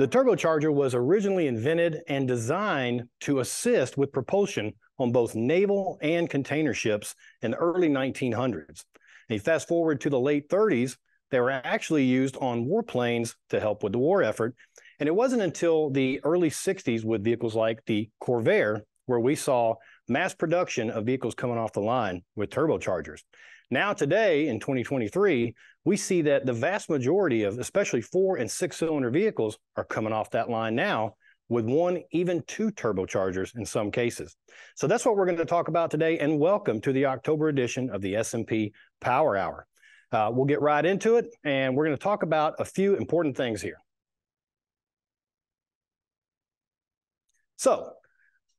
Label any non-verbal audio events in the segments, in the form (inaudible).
The turbocharger was originally invented and designed to assist with propulsion on both naval and container ships in the early 1900s. And you fast forward to the late 30s, they were actually used on warplanes to help with the war effort. And it wasn't until the early 60s with vehicles like the Corvair where we saw mass production of vehicles coming off the line with turbochargers. Now, today in 2023, we see that the vast majority of especially four and six cylinder vehicles are coming off that line now with one, even two turbochargers in some cases. So that's what we're going to talk about today. And welcome to the October edition of the SMP Power Hour. Uh, we'll get right into it, and we're going to talk about a few important things here. So,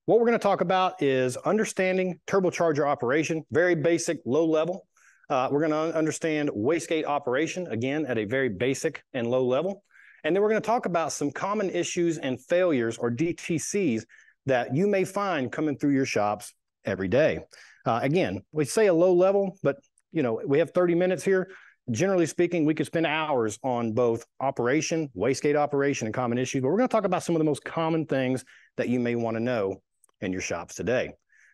what we're going to talk about is understanding turbocharger operation, very basic, low level. Uh, we're going to understand wastegate operation, again, at a very basic and low level. And then we're going to talk about some common issues and failures or DTCs that you may find coming through your shops every day. Uh, again, we say a low level, but you know we have 30 minutes here. Generally speaking, we could spend hours on both operation, wastegate operation, and common issues. But we're going to talk about some of the most common things that you may want to know in your shops today.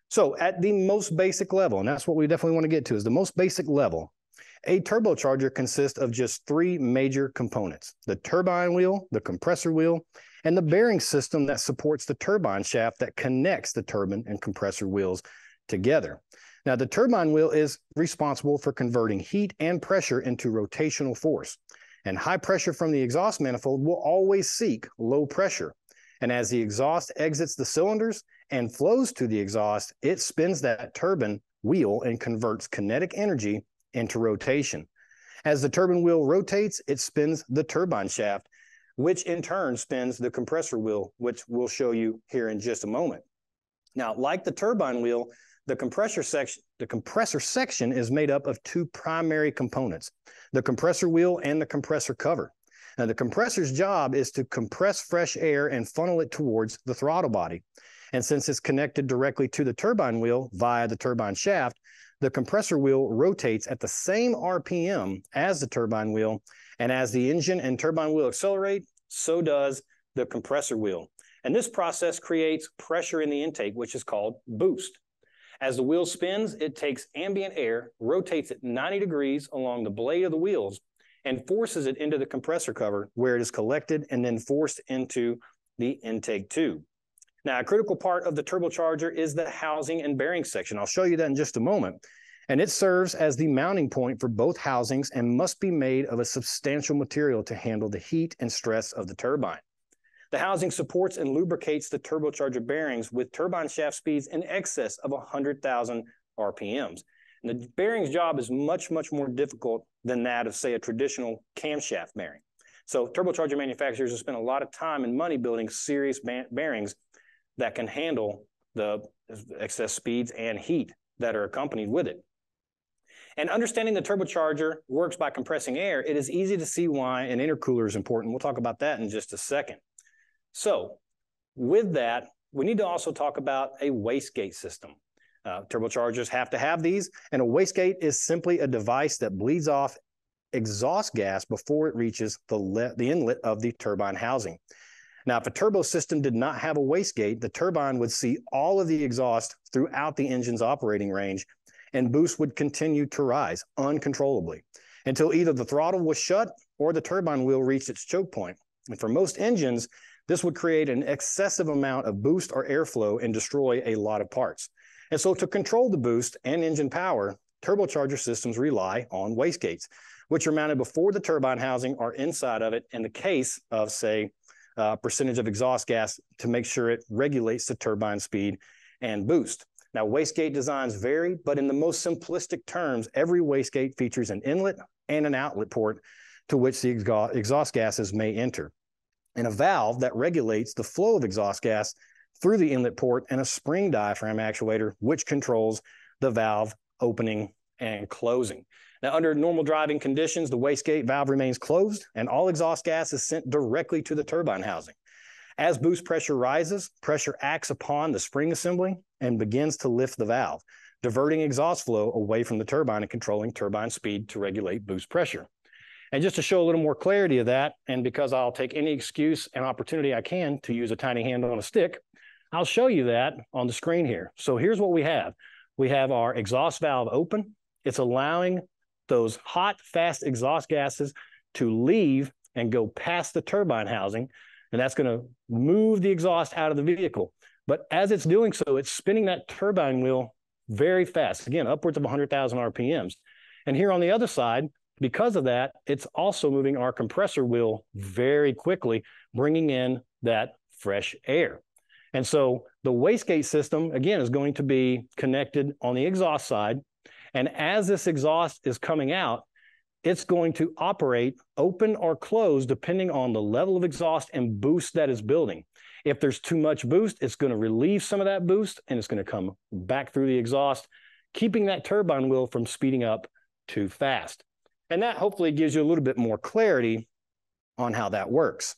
So at the most basic level, and that's what we definitely want to get to, is the most basic level. A turbocharger consists of just three major components, the turbine wheel, the compressor wheel, and the bearing system that supports the turbine shaft that connects the turbine and compressor wheels together. Now, the turbine wheel is responsible for converting heat and pressure into rotational force. And high pressure from the exhaust manifold will always seek low pressure. And as the exhaust exits the cylinders and flows to the exhaust, it spins that turbine wheel and converts kinetic energy into rotation. As the turbine wheel rotates, it spins the turbine shaft, which in turn spins the compressor wheel, which we'll show you here in just a moment. Now, like the turbine wheel, the compressor section, the compressor section is made up of two primary components, the compressor wheel and the compressor cover. Now, the compressor's job is to compress fresh air and funnel it towards the throttle body. And since it's connected directly to the turbine wheel via the turbine shaft, the compressor wheel rotates at the same RPM as the turbine wheel. And as the engine and turbine wheel accelerate, so does the compressor wheel. And this process creates pressure in the intake, which is called boost. As the wheel spins, it takes ambient air, rotates it 90 degrees along the blade of the wheels, and forces it into the compressor cover where it is collected and then forced into the intake tube. Now, a critical part of the turbocharger is the housing and bearing section. I'll show you that in just a moment. And it serves as the mounting point for both housings and must be made of a substantial material to handle the heat and stress of the turbine. The housing supports and lubricates the turbocharger bearings with turbine shaft speeds in excess of 100,000 RPMs. And the bearing's job is much, much more difficult than that of, say, a traditional camshaft bearing. So turbocharger manufacturers have spent a lot of time and money building serious bearings that can handle the excess speeds and heat that are accompanied with it. And understanding the turbocharger works by compressing air, it is easy to see why an intercooler is important. We'll talk about that in just a second. So with that, we need to also talk about a wastegate system. Uh, turbochargers have to have these, and a wastegate is simply a device that bleeds off exhaust gas before it reaches the, the inlet of the turbine housing. Now, if a turbo system did not have a wastegate, the turbine would see all of the exhaust throughout the engine's operating range, and boost would continue to rise uncontrollably until either the throttle was shut or the turbine wheel reached its choke point. And for most engines, this would create an excessive amount of boost or airflow and destroy a lot of parts. And so to control the boost and engine power, turbocharger systems rely on wastegates, which are mounted before the turbine housing or inside of it in the case of, say, uh, percentage of exhaust gas to make sure it regulates the turbine speed and boost. Now, wastegate designs vary, but in the most simplistic terms, every wastegate features an inlet and an outlet port to which the exhaust gases may enter, and a valve that regulates the flow of exhaust gas through the inlet port, and a spring diaphragm actuator, which controls the valve opening and closing. Now, under normal driving conditions, the wastegate valve remains closed and all exhaust gas is sent directly to the turbine housing. As boost pressure rises, pressure acts upon the spring assembly and begins to lift the valve, diverting exhaust flow away from the turbine and controlling turbine speed to regulate boost pressure. And just to show a little more clarity of that, and because I'll take any excuse and opportunity I can to use a tiny hand on a stick, I'll show you that on the screen here. So here's what we have. We have our exhaust valve open. It's allowing those hot, fast exhaust gases to leave and go past the turbine housing. And that's going to move the exhaust out of the vehicle. But as it's doing so, it's spinning that turbine wheel very fast, again, upwards of 100,000 RPMs. And here on the other side, because of that, it's also moving our compressor wheel very quickly, bringing in that fresh air. And so the wastegate system, again, is going to be connected on the exhaust side. And as this exhaust is coming out, it's going to operate open or closed depending on the level of exhaust and boost that is building. If there's too much boost, it's going to relieve some of that boost and it's going to come back through the exhaust, keeping that turbine wheel from speeding up too fast. And that hopefully gives you a little bit more clarity on how that works.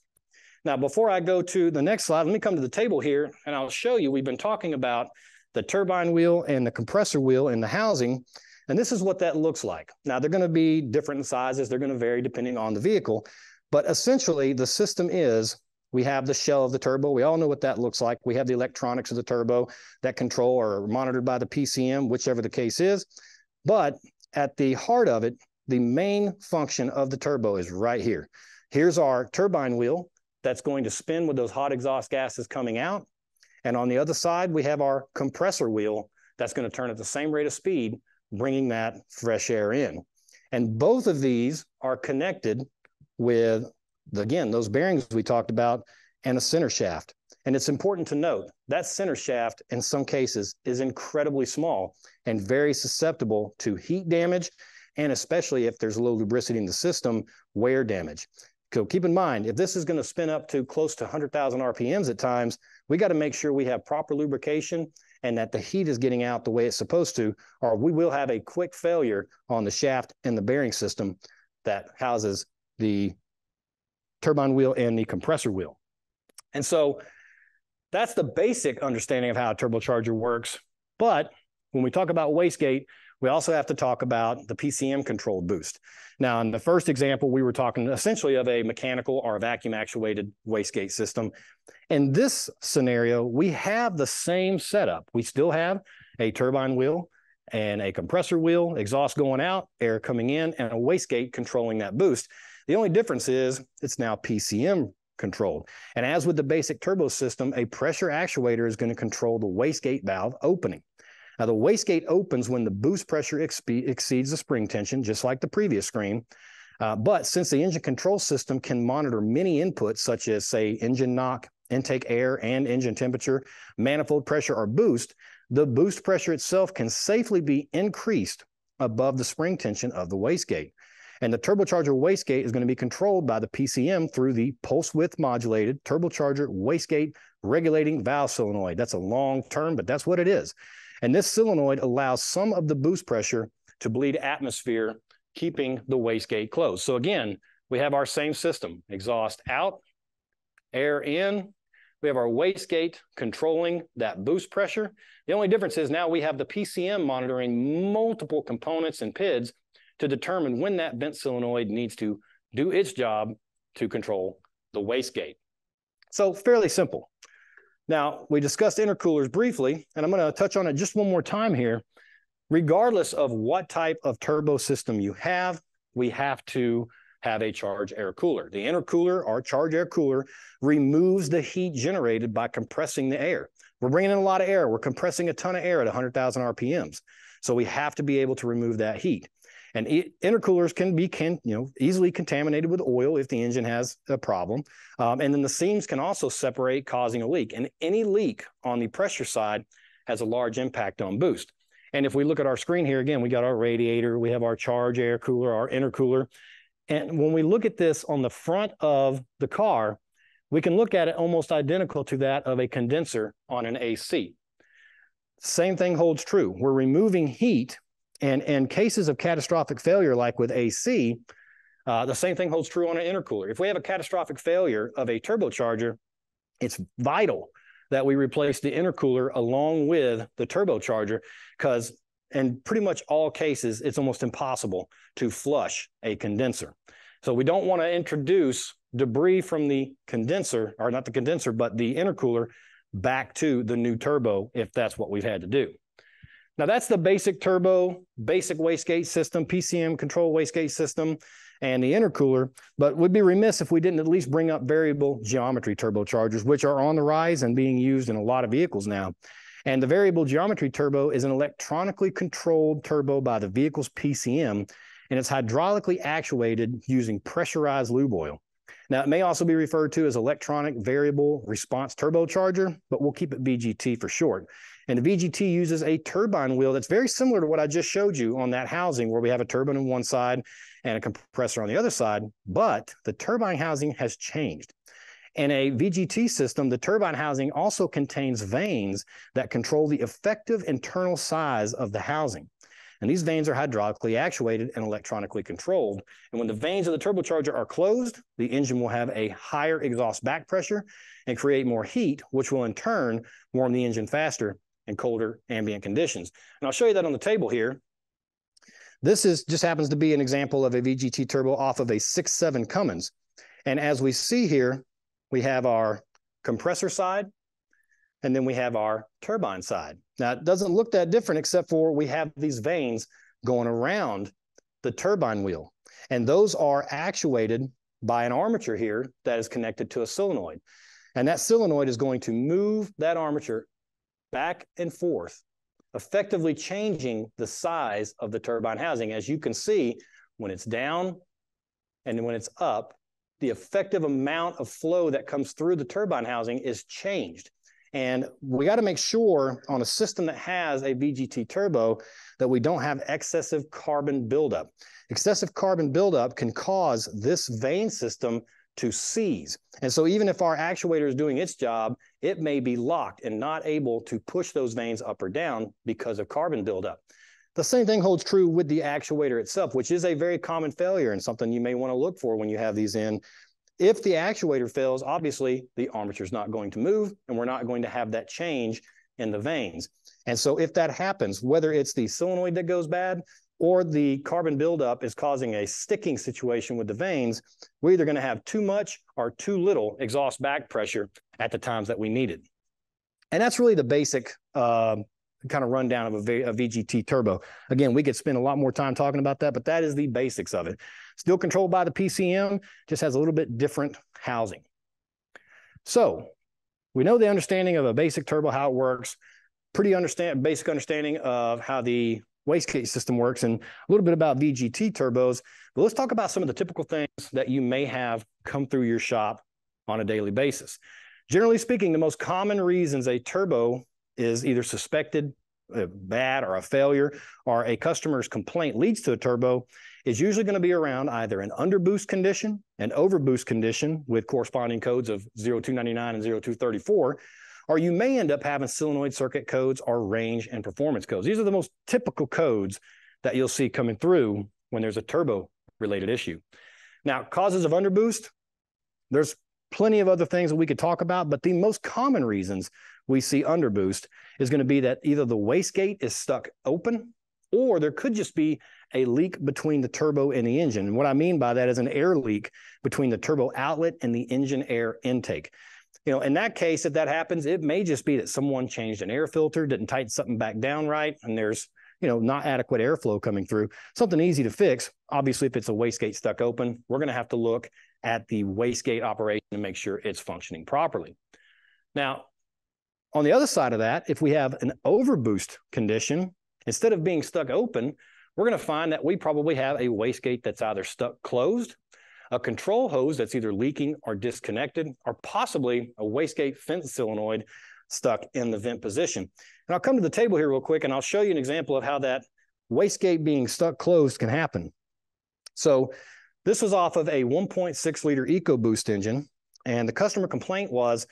Now, before I go to the next slide, let me come to the table here and I'll show you. We've been talking about the turbine wheel and the compressor wheel in the housing. And this is what that looks like. Now, they're going to be different in sizes. They're going to vary depending on the vehicle. But essentially, the system is we have the shell of the turbo. We all know what that looks like. We have the electronics of the turbo that control or monitored by the PCM, whichever the case is. But at the heart of it, the main function of the turbo is right here. Here's our turbine wheel that's going to spin with those hot exhaust gases coming out. And on the other side, we have our compressor wheel that's going to turn at the same rate of speed, bringing that fresh air in. And both of these are connected with again, those bearings we talked about and a center shaft. And it's important to note that center shaft, in some cases, is incredibly small and very susceptible to heat damage, and especially if there's low lubricity in the system, wear damage. So keep in mind, if this is going to spin up to close to 100,000 RPMs at times, we got to make sure we have proper lubrication and that the heat is getting out the way it's supposed to, or we will have a quick failure on the shaft and the bearing system that houses the turbine wheel and the compressor wheel. And so that's the basic understanding of how a turbocharger works. But when we talk about wastegate, we also have to talk about the PCM controlled boost. Now, in the first example, we were talking essentially of a mechanical or a vacuum actuated wastegate system. In this scenario, we have the same setup. We still have a turbine wheel and a compressor wheel, exhaust going out, air coming in, and a wastegate controlling that boost. The only difference is it's now PCM controlled. And as with the basic turbo system, a pressure actuator is going to control the wastegate valve opening. Now, the wastegate opens when the boost pressure exceeds the spring tension, just like the previous screen. Uh, but since the engine control system can monitor many inputs, such as, say, engine knock, intake air, and engine temperature, manifold pressure, or boost, the boost pressure itself can safely be increased above the spring tension of the wastegate. And the turbocharger wastegate is going to be controlled by the PCM through the pulse width modulated turbocharger wastegate regulating valve solenoid. That's a long term, but that's what it is. And this solenoid allows some of the boost pressure to bleed atmosphere, keeping the wastegate closed. So again, we have our same system, exhaust out, air in. We have our wastegate controlling that boost pressure. The only difference is now we have the PCM monitoring multiple components and PIDs to determine when that vent solenoid needs to do its job to control the wastegate. So fairly simple. Now, we discussed intercoolers briefly, and I'm going to touch on it just one more time here. Regardless of what type of turbo system you have, we have to have a charge air cooler. The intercooler or charge air cooler removes the heat generated by compressing the air. We're bringing in a lot of air. We're compressing a ton of air at 100,000 RPMs. So we have to be able to remove that heat. And intercoolers can be can you know easily contaminated with oil if the engine has a problem. Um, and then the seams can also separate, causing a leak. And any leak on the pressure side has a large impact on boost. And if we look at our screen here again, we got our radiator, we have our charge air cooler, our intercooler. And when we look at this on the front of the car, we can look at it almost identical to that of a condenser on an AC. Same thing holds true. We're removing heat and in cases of catastrophic failure, like with AC, uh, the same thing holds true on an intercooler. If we have a catastrophic failure of a turbocharger, it's vital that we replace the intercooler along with the turbocharger because in pretty much all cases, it's almost impossible to flush a condenser. So we don't want to introduce debris from the condenser, or not the condenser, but the intercooler back to the new turbo if that's what we've had to do. Now that's the basic turbo, basic wastegate system, PCM control wastegate system, and the intercooler, but we'd be remiss if we didn't at least bring up variable geometry turbochargers, which are on the rise and being used in a lot of vehicles now. And the variable geometry turbo is an electronically controlled turbo by the vehicle's PCM, and it's hydraulically actuated using pressurized lube oil. Now, it may also be referred to as electronic variable response turbocharger, but we'll keep it VGT for short. And the VGT uses a turbine wheel that's very similar to what I just showed you on that housing where we have a turbine on one side and a compressor on the other side, but the turbine housing has changed. In a VGT system, the turbine housing also contains vanes that control the effective internal size of the housing. And these vanes are hydraulically actuated and electronically controlled. And when the vanes of the turbocharger are closed, the engine will have a higher exhaust back pressure and create more heat, which will in turn warm the engine faster in colder ambient conditions. And I'll show you that on the table here. This is just happens to be an example of a VGT turbo off of a 6.7 Cummins. And as we see here, we have our compressor side, and then we have our turbine side. Now, it doesn't look that different except for we have these vanes going around the turbine wheel. And those are actuated by an armature here that is connected to a solenoid. And that solenoid is going to move that armature back and forth, effectively changing the size of the turbine housing. As you can see, when it's down and when it's up, the effective amount of flow that comes through the turbine housing is changed. And we got to make sure on a system that has a VGT turbo that we don't have excessive carbon buildup. Excessive carbon buildup can cause this vane system to seize. And so even if our actuator is doing its job, it may be locked and not able to push those vanes up or down because of carbon buildup. The same thing holds true with the actuator itself, which is a very common failure and something you may want to look for when you have these in if the actuator fails, obviously the armature is not going to move and we're not going to have that change in the vanes. And so if that happens, whether it's the solenoid that goes bad or the carbon buildup is causing a sticking situation with the vanes, we're either going to have too much or too little exhaust back pressure at the times that we need it. And that's really the basic uh, kind of rundown of a, v- a VGT turbo. Again, we could spend a lot more time talking about that, but that is the basics of it. Still controlled by the PCM, just has a little bit different housing. So we know the understanding of a basic turbo, how it works, pretty understand basic understanding of how the wastegate system works and a little bit about VGT turbos. But let's talk about some of the typical things that you may have come through your shop on a daily basis. Generally speaking, the most common reasons a turbo is either suspected bad or a failure or a customer's complaint leads to a turbo is usually going to be around either an underboost condition, an overboost condition with corresponding codes of 0299 and 0234, or you may end up having solenoid circuit codes or range and performance codes. These are the most typical codes that you'll see coming through when there's a turbo related issue. Now, causes of underboost, there's plenty of other things that we could talk about, but the most common reasons we see underboost is going to be that either the wastegate is stuck open or there could just be a leak between the turbo and the engine. And what I mean by that is an air leak between the turbo outlet and the engine air intake. You know, in that case, if that happens, it may just be that someone changed an air filter, didn't tighten something back down right, and there's you know not adequate airflow coming through. Something easy to fix. Obviously, if it's a wastegate stuck open, we're going to have to look at the wastegate operation to make sure it's functioning properly. Now, on the other side of that, if we have an overboost condition, instead of being stuck open, we're going to find that we probably have a wastegate that's either stuck closed, a control hose that's either leaking or disconnected, or possibly a wastegate vent solenoid stuck in the vent position. And I'll come to the table here real quick and I'll show you an example of how that wastegate being stuck closed can happen. So this was off of a 1.6 liter EcoBoost engine, and the customer complaint was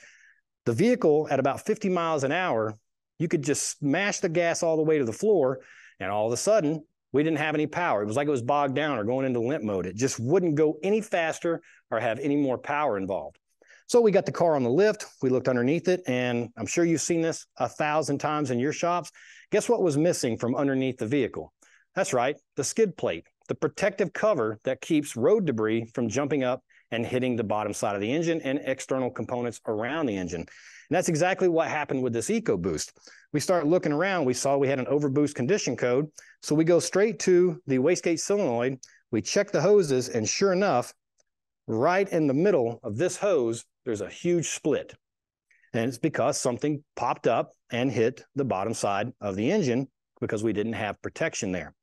the vehicle at about 50 miles an hour, you could just smash the gas all the way to the floor, and all of a sudden, we didn't have any power. It was like it was bogged down or going into limp mode. It just wouldn't go any faster or have any more power involved. So we got the car on the lift. We looked underneath it, and I'm sure you've seen this a thousand times in your shops. Guess what was missing from underneath the vehicle? That's right, the skid plate. the protective cover that keeps road debris from jumping up and hitting the bottom side of the engine and external components around the engine. And that's exactly what happened with this EcoBoost. We start looking around, we saw we had an overboost condition code. So we go straight to the wastegate solenoid, we check the hoses, and sure enough, right in the middle of this hose, there's a huge split. And it's because something popped up and hit the bottom side of the engine because we didn't have protection there.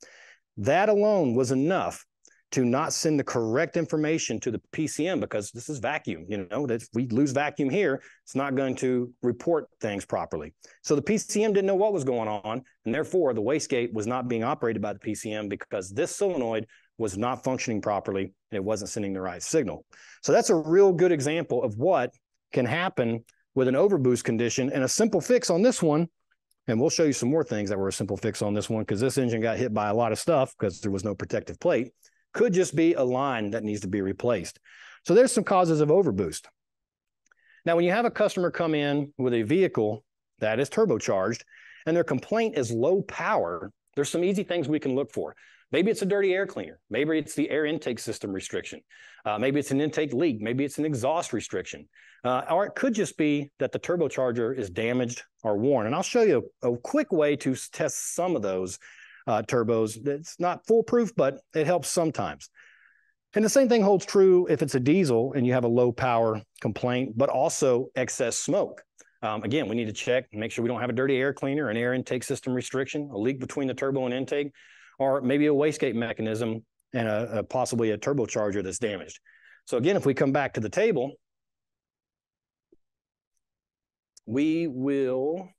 That alone was enough to not send the correct information to the PCM because this is vacuum. You know, that if we lose vacuum here, it's not going to report things properly. So the PCM didn't know what was going on, and therefore the wastegate was not being operated by the PCM because this solenoid was not functioning properly and it wasn't sending the right signal. So that's a real good example of what can happen with an overboost condition and a simple fix on this one and we'll show you some more things that were a simple fix on this one because this engine got hit by a lot of stuff because there was no protective plate. Could just be a line that needs to be replaced. So there's some causes of overboost. Now, when you have a customer come in with a vehicle that is turbocharged and their complaint is low power, there's some easy things we can look for. Maybe it's a dirty air cleaner. Maybe it's the air intake system restriction. Uh, maybe it's an intake leak. Maybe it's an exhaust restriction. Uh, or it could just be that the turbocharger is damaged or worn. And I'll show you a, a quick way to test some of those uh, turbos. It's not foolproof, but it helps sometimes. And the same thing holds true if it's a diesel and you have a low power complaint, but also excess smoke. Um, again, we need to check make sure we don't have a dirty air cleaner, an air intake system restriction, a leak between the turbo and intake or maybe a wastegate mechanism and a, a possibly a turbocharger that's damaged. So again, if we come back to the table, we will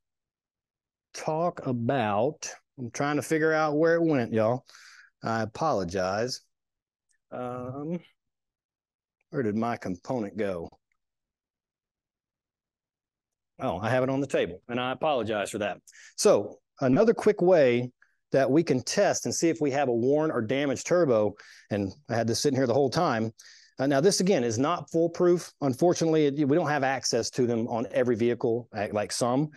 talk about, I'm trying to figure out where it went, y'all. I apologize. Um, where did my component go? Oh, I have it on the table, and I apologize for that. So another quick way that we can test and see if we have a worn or damaged turbo. And I had this sitting here the whole time. Uh, now, this again is not foolproof. Unfortunately, it, we don't have access to them on every vehicle like some.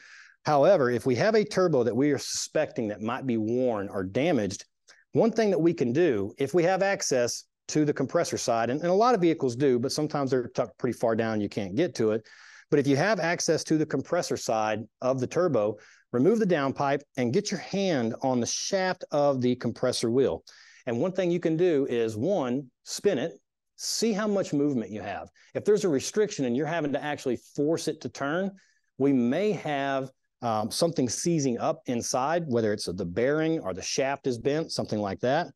However, if we have a turbo that we are suspecting that might be worn or damaged, one thing that we can do if we have access to the compressor side, and, and a lot of vehicles do, but sometimes they're tucked pretty far down, you can't get to it. But if you have access to the compressor side of the turbo, remove the downpipe and get your hand on the shaft of the compressor wheel. And one thing you can do is one, spin it, see how much movement you have. If there's a restriction and you're having to actually force it to turn, we may have um, something seizing up inside, whether it's the bearing or the shaft is bent, something like that.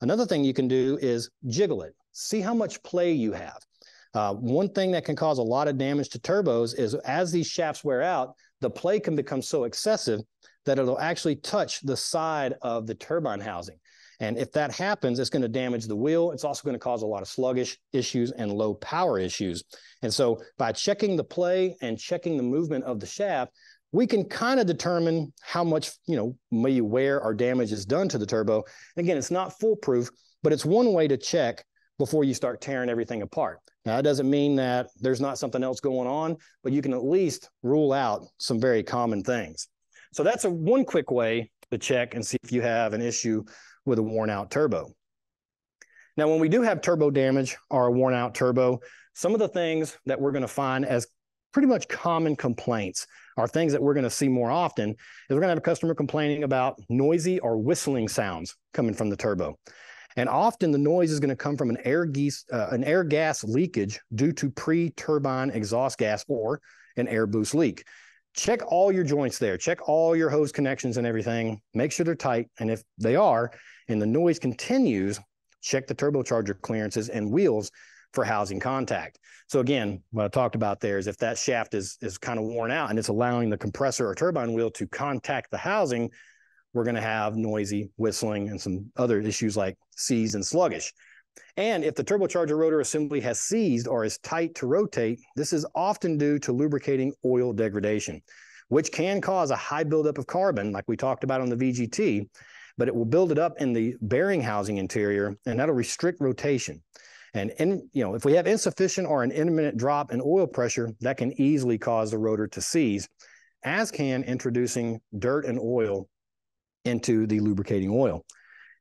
Another thing you can do is jiggle it. See how much play you have. Uh, one thing that can cause a lot of damage to turbos is as these shafts wear out, the play can become so excessive that it'll actually touch the side of the turbine housing. And if that happens, it's going to damage the wheel. It's also going to cause a lot of sluggish issues and low power issues. And so by checking the play and checking the movement of the shaft, we can kind of determine how much, you know, maybe wear or damage is done to the turbo. Again, it's not foolproof, but it's one way to check before you start tearing everything apart. Now, that doesn't mean that there's not something else going on, but you can at least rule out some very common things. So that's a one quick way to check and see if you have an issue with a worn out turbo. Now, when we do have turbo damage or a worn out turbo, some of the things that we're going to find as pretty much common complaints are things that we're going to see more often is we're going to have a customer complaining about noisy or whistling sounds coming from the turbo. And often the noise is going to come from an air, geese, uh, an air gas leakage due to pre-turbine exhaust gas or an air boost leak. Check all your joints there. Check all your hose connections and everything. Make sure they're tight. And if they are, and the noise continues, check the turbocharger clearances and wheels for housing contact. So again, what I talked about there is if that shaft is is kind of worn out and it's allowing the compressor or turbine wheel to contact the housing, we're going to have noisy whistling and some other issues like seized and sluggish. And if the turbocharger rotor assembly has seized or is tight to rotate, this is often due to lubricating oil degradation, which can cause a high buildup of carbon, like we talked about on the VGT, but it will build it up in the bearing housing interior, and that'll restrict rotation. And you know, if we have insufficient or an intermittent drop in oil pressure, that can easily cause the rotor to seize, as can introducing dirt and oil into the lubricating oil.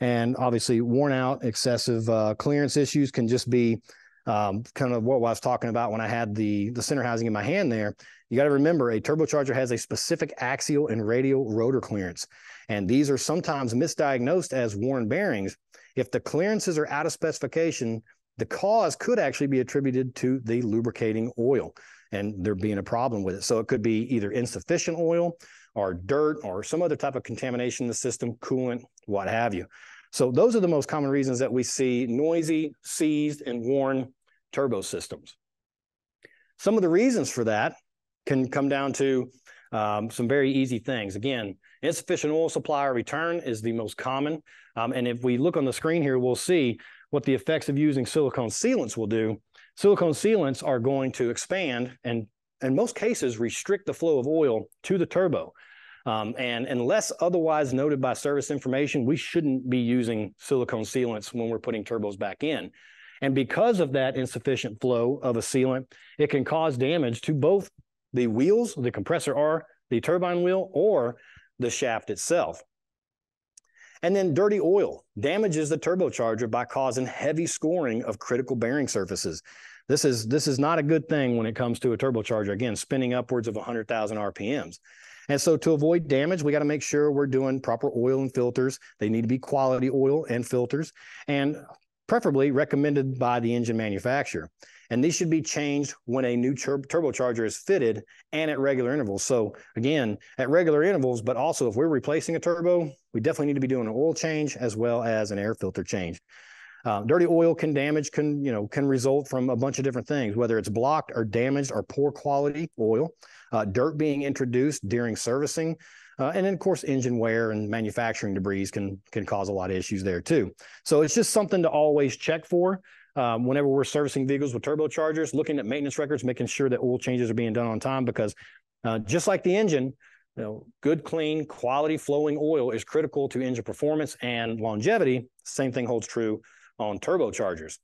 And obviously, worn out, excessive uh, clearance issues can just be um, kind of what I was talking about when I had the, the center housing in my hand there. You got to remember a turbocharger has a specific axial and radial rotor clearance. And these are sometimes misdiagnosed as worn bearings. If the clearances are out of specification, the cause could actually be attributed to the lubricating oil and there being a problem with it. So it could be either insufficient oil or dirt or some other type of contamination in the system, coolant, what have you. So those are the most common reasons that we see noisy, seized, and worn turbo systems. Some of the reasons for that can come down to um, some very easy things. Again, insufficient oil supply or return is the most common. Um, and if we look on the screen here, we'll see what the effects of using silicone sealants will do. Silicone sealants are going to expand and in most cases restrict the flow of oil to the turbo. Um, and unless otherwise noted by service information, we shouldn't be using silicone sealants when we're putting turbos back in. And because of that insufficient flow of a sealant, it can cause damage to both the wheels, the compressor or the turbine wheel, or the shaft itself. And then dirty oil damages the turbocharger by causing heavy scoring of critical bearing surfaces. This is this is not a good thing when it comes to a turbocharger. Again, spinning upwards of 100,000 RPMs. And so to avoid damage, we got to make sure we're doing proper oil and filters. They need to be quality oil and filters and preferably recommended by the engine manufacturer. And these should be changed when a new tur- turbocharger is fitted and at regular intervals. So again, at regular intervals, but also if we're replacing a turbo, we definitely need to be doing an oil change as well as an air filter change. Uh, dirty oil can damage can you know can result from a bunch of different things, whether it's blocked or damaged or poor quality oil, uh, dirt being introduced during servicing, uh, and then of course engine wear and manufacturing debris can can cause a lot of issues there too. So it's just something to always check for. Um, whenever we're servicing vehicles with turbochargers, looking at maintenance records, making sure that oil changes are being done on time, because uh, just like the engine, you know, good, clean, quality flowing oil is critical to engine performance and longevity. Same thing holds true on turbochargers.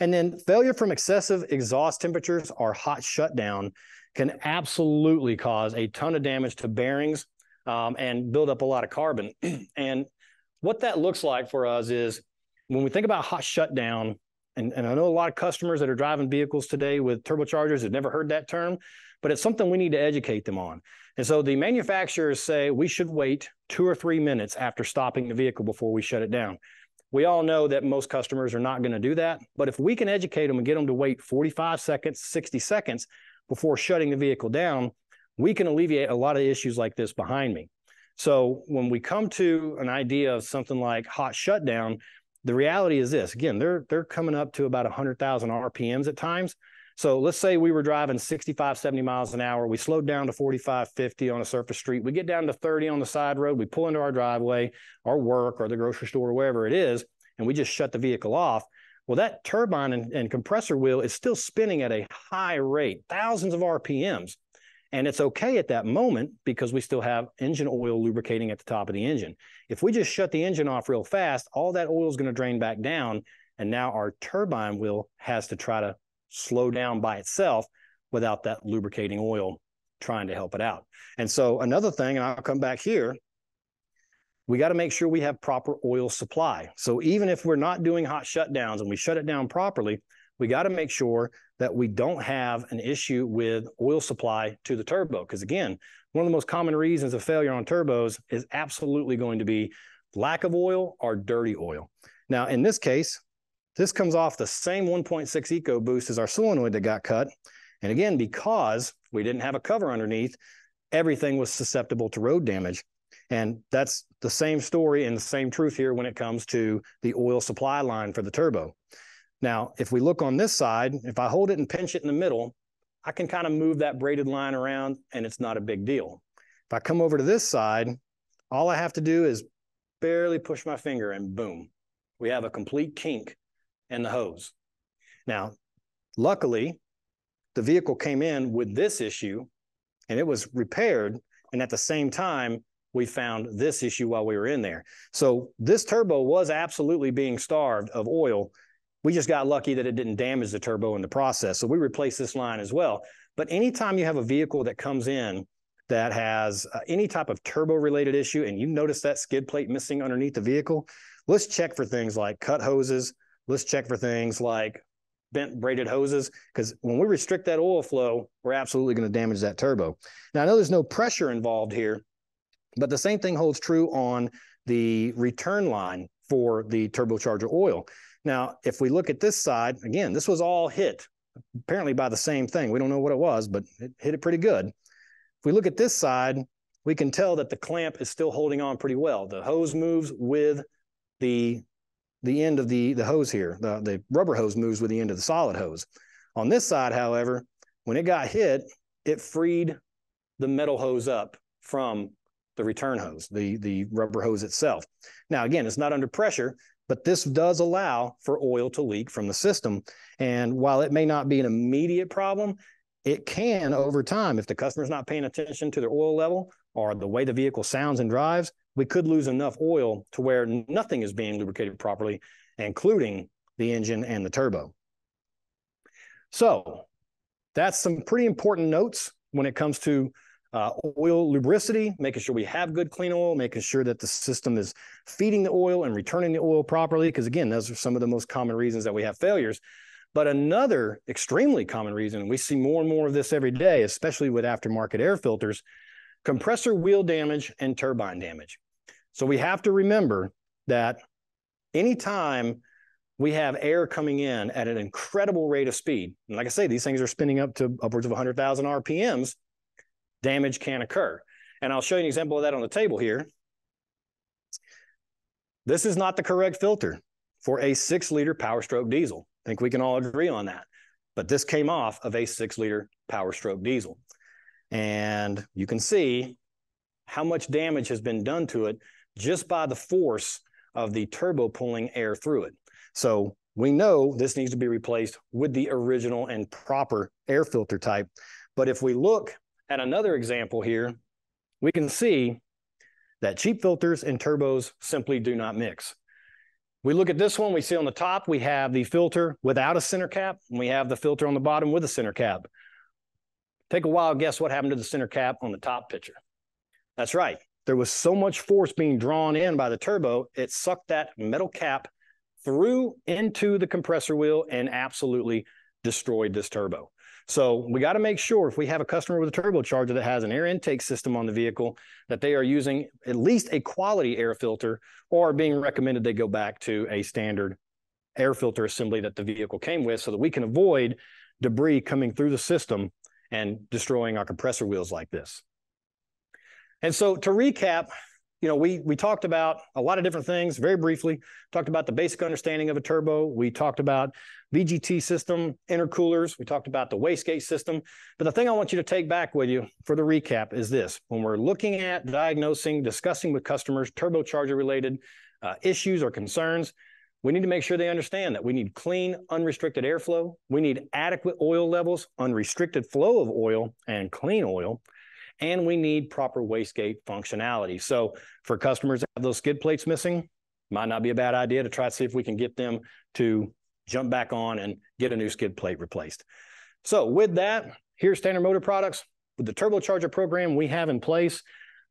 And then failure from excessive exhaust temperatures or hot shutdown can absolutely cause a ton of damage to bearings um, and build up a lot of carbon. (clears throat) and what that looks like for us is when we think about hot shutdown, and, and I know a lot of customers that are driving vehicles today with turbochargers have never heard that term, but it's something we need to educate them on. And so the manufacturers say we should wait two or three minutes after stopping the vehicle before we shut it down. We all know that most customers are not going to do that, but if we can educate them and get them to wait 45 seconds, 60 seconds before shutting the vehicle down, we can alleviate a lot of issues like this behind me. So when we come to an idea of something like hot shutdown, the reality is this again they're they're coming up to about 100000 rpms at times. So let's say we were driving 65 70 miles an hour we slowed down to 45 50 on a surface street we get down to 30 on the side road we pull into our driveway our work or the grocery store or wherever it is and we just shut the vehicle off. Well that turbine and, and compressor wheel is still spinning at a high rate thousands of rpms and it's okay at that moment because we still have engine oil lubricating at the top of the engine. If we just shut the engine off real fast, all that oil is going to drain back down. And now our turbine wheel has to try to slow down by itself without that lubricating oil trying to help it out. And so another thing, and I'll come back here, we got to make sure we have proper oil supply. So even if we're not doing hot shutdowns and we shut it down properly, we got to make sure that we don't have an issue with oil supply to the turbo. Because again, one of the most common reasons of failure on turbos is absolutely going to be lack of oil or dirty oil. Now, in this case, this comes off the same 1.6 EcoBoost as our solenoid that got cut. And again, because we didn't have a cover underneath, everything was susceptible to road damage. And that's the same story and the same truth here when it comes to the oil supply line for the turbo. Now, if we look on this side, if I hold it and pinch it in the middle, I can kind of move that braided line around and it's not a big deal. If I come over to this side, all I have to do is barely push my finger and boom, we have a complete kink in the hose. Now, luckily, the vehicle came in with this issue and it was repaired. And at the same time, we found this issue while we were in there. So this turbo was absolutely being starved of oil we just got lucky that it didn't damage the turbo in the process. So we replaced this line as well. But anytime you have a vehicle that comes in that has uh, any type of turbo related issue and you notice that skid plate missing underneath the vehicle, let's check for things like cut hoses. Let's check for things like bent braided hoses because when we restrict that oil flow, we're absolutely going to damage that turbo. Now, I know there's no pressure involved here, but the same thing holds true on the return line for the turbocharger oil. Now, if we look at this side, again, this was all hit apparently by the same thing. We don't know what it was, but it hit it pretty good. If we look at this side, we can tell that the clamp is still holding on pretty well. The hose moves with the the end of the, the hose here. The, the rubber hose moves with the end of the solid hose. On this side, however, when it got hit, it freed the metal hose up from the return hose, the, the rubber hose itself. Now, again, it's not under pressure, but this does allow for oil to leak from the system. And while it may not be an immediate problem, it can over time, if the customer's not paying attention to their oil level or the way the vehicle sounds and drives, we could lose enough oil to where nothing is being lubricated properly, including the engine and the turbo. So that's some pretty important notes when it comes to uh, oil lubricity, making sure we have good clean oil, making sure that the system is feeding the oil and returning the oil properly. Because again, those are some of the most common reasons that we have failures. But another extremely common reason, and we see more and more of this every day, especially with aftermarket air filters, compressor wheel damage and turbine damage. So we have to remember that anytime we have air coming in at an incredible rate of speed, and like I say, these things are spinning up to upwards of 100,000 RPMs, damage can occur. And I'll show you an example of that on the table here. This is not the correct filter for a six liter power stroke diesel. I think we can all agree on that. But this came off of a six liter power stroke diesel. And you can see how much damage has been done to it just by the force of the turbo pulling air through it. So we know this needs to be replaced with the original and proper air filter type. But if we look at another example here, we can see that cheap filters and turbos simply do not mix. We look at this one, we see on the top, we have the filter without a center cap, and we have the filter on the bottom with a center cap. Take a wild guess what happened to the center cap on the top picture. That's right. There was so much force being drawn in by the turbo, it sucked that metal cap through into the compressor wheel and absolutely destroyed this turbo. So we got to make sure if we have a customer with a turbocharger that has an air intake system on the vehicle, that they are using at least a quality air filter or being recommended they go back to a standard air filter assembly that the vehicle came with so that we can avoid debris coming through the system and destroying our compressor wheels like this. And so to recap, you know, we we talked about a lot of different things very briefly. Talked about the basic understanding of a turbo. We talked about VGT system, intercoolers. We talked about the wastegate system. But the thing I want you to take back with you for the recap is this: when we're looking at diagnosing, discussing with customers turbocharger related uh, issues or concerns, we need to make sure they understand that we need clean, unrestricted airflow. We need adequate oil levels, unrestricted flow of oil, and clean oil and we need proper wastegate functionality. So for customers that have those skid plates missing, might not be a bad idea to try to see if we can get them to jump back on and get a new skid plate replaced. So with that, here's Standard Motor Products. With the turbocharger program we have in place,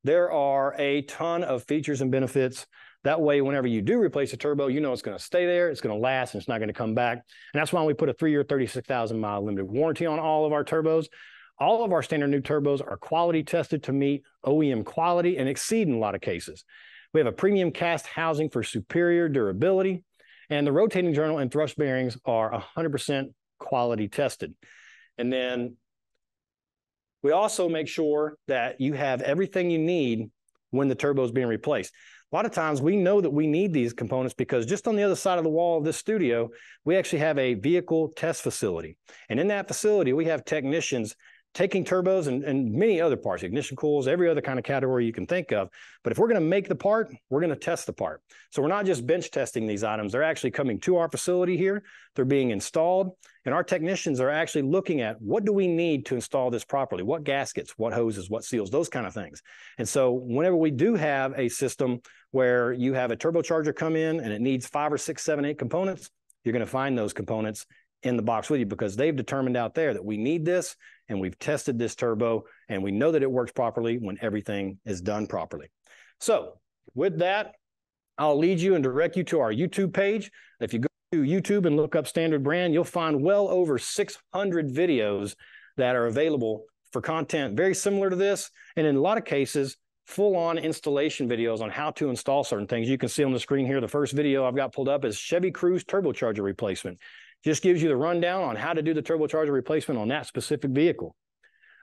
there are a ton of features and benefits. That way, whenever you do replace a turbo, you know it's going to stay there, it's going to last, and it's not going to come back. And that's why we put a three-year, 36,000 mile limited warranty on all of our turbos. All of our standard new turbos are quality tested to meet OEM quality and exceed in a lot of cases. We have a premium cast housing for superior durability, and the rotating journal and thrust bearings are 100% quality tested. And then we also make sure that you have everything you need when the turbo is being replaced. A lot of times we know that we need these components because just on the other side of the wall of this studio, we actually have a vehicle test facility. And in that facility, we have technicians taking turbos and, and many other parts, ignition coils, every other kind of category you can think of. But if we're going to make the part, we're going to test the part. So we're not just bench testing these items. They're actually coming to our facility here. They're being installed. And our technicians are actually looking at what do we need to install this properly? What gaskets, what hoses, what seals, those kind of things. And so whenever we do have a system where you have a turbocharger come in and it needs five or six, seven, eight components, you're going to find those components in the box with you because they've determined out there that we need this and we've tested this turbo and we know that it works properly when everything is done properly. So with that, I'll lead you and direct you to our YouTube page. If you go to YouTube and look up Standard Brand, you'll find well over 600 videos that are available for content very similar to this. And in a lot of cases, full on installation videos on how to install certain things. You can see on the screen here, the first video I've got pulled up is Chevy Cruze turbocharger replacement. Just gives you the rundown on how to do the turbocharger replacement on that specific vehicle.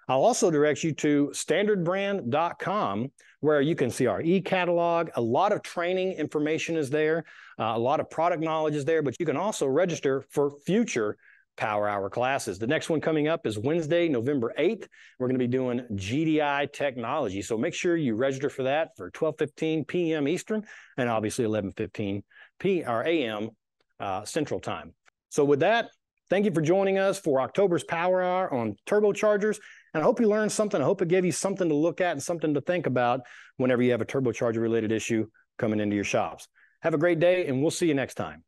I'll also direct you to standardbrand.com where you can see our e-catalog. A lot of training information is there. Uh, a lot of product knowledge is there, but you can also register for future Power Hour classes. The next one coming up is Wednesday, November 8th. We're going to be doing GDI technology. So make sure you register for that for 12:15 p.m. Eastern and obviously 11:15 p or a.m. Uh, Central Time. So with that, thank you for joining us for October's Power Hour on turbochargers. And I hope you learned something. I hope it gave you something to look at and something to think about whenever you have a turbocharger related issue coming into your shops. Have a great day, and we'll see you next time.